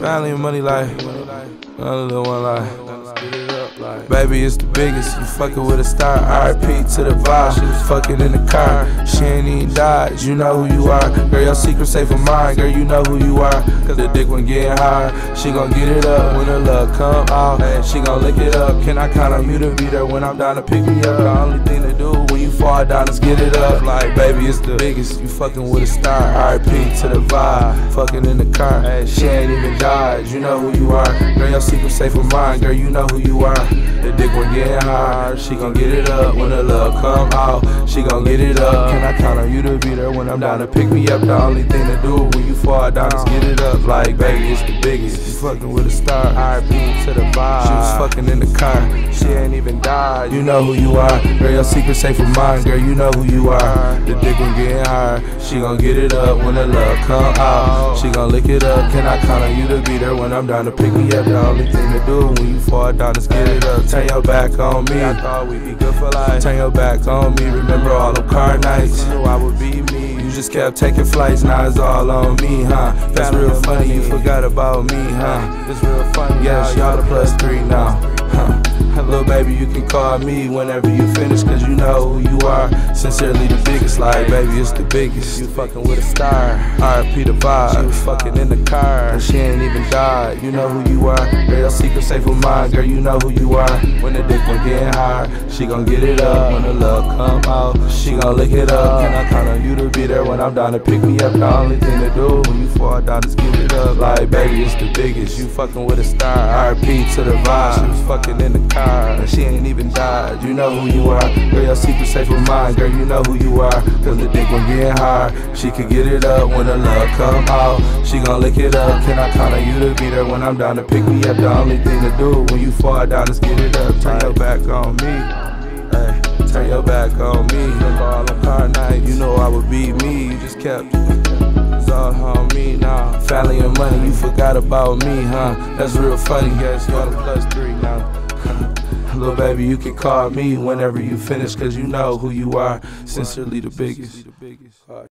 Finally, money life. Another one life. Baby, it's the biggest. You fucking with a star. RIP to the vibe. She was fucking in the car. She ain't even died. You know who you are. Girl, your secret safe of mine. Girl, you know who you are. Cause the dick when getting hard. She gon' get it up when the love come out. She gon' lick it up. Can I count on you to be there when I'm down to pick me up? The only thing to do you fall down is get it up. Like, baby, it's the biggest. You fucking with a star. RIP to the vibe. Fucking in the car. She ain't even died. You know who you are. Girl, your secret safe of mine. Girl, you know who you are. The dick when getting hard. She gon' get it up when the love come out. She gon' get it up. Can I count on you to be there when I'm down to pick me up? The only thing to do when you fall down is get it up. Like, baby, it's the biggest. You fucking with a star. RIP to the vibe. She was fucking in the car. She ain't even died. You know who you are. Girl, your secret safe of mine. Girl, you know who you are. The dick when getting hard. She gon' get it up when the love come out. She gon' lick it up. Can I count on you to be there when I'm down to pick me up? The only thing to do when you fall down is get it up. Turn your back on me. I thought we'd be good for life. Turn your back on me. Remember all them car nights. You knew I would be me. You just kept taking flights. Now it's all on me, huh? That's real funny. You forgot about me, huh? It's real funny. Yes, y'all the plus three now. Little baby, you can call me whenever you finish, cause you know who you are. Sincerely the biggest, like baby, it's the biggest. You fucking with a star. RP the vibe. She was fucking in the car, and she ain't even died. You know who you are. Girl, secret safe with mine, girl, you know who you are. When the dick gon' get hard, she gon' get it up. When the love come out, she gon' lick it up. Can I count on you to be there when I'm down to pick me up? The only thing to do when you fall down is give it up. Like baby, it's the biggest. You fucking with a star. RP to the vibe. She was fucking in the car. And she ain't even died. You know who you are. Girl, your secret safe with mine. Girl, you know who you are. Cause the dick when getting hard. She can get it up when the love come out. She gon' lick it up. Can I count on you to be there when I'm down to pick me up? The only thing to do when you fall down is get it up. Turn your back on me. Ay, turn your back on me. Remember all them car nights. You know I would be me. You just kept all on me now. Family and money, you forgot about me, huh? That's real funny. Yes, you're the plus three now. Little baby, you can call me whenever you finish, cause you know who you are. Sincerely the biggest.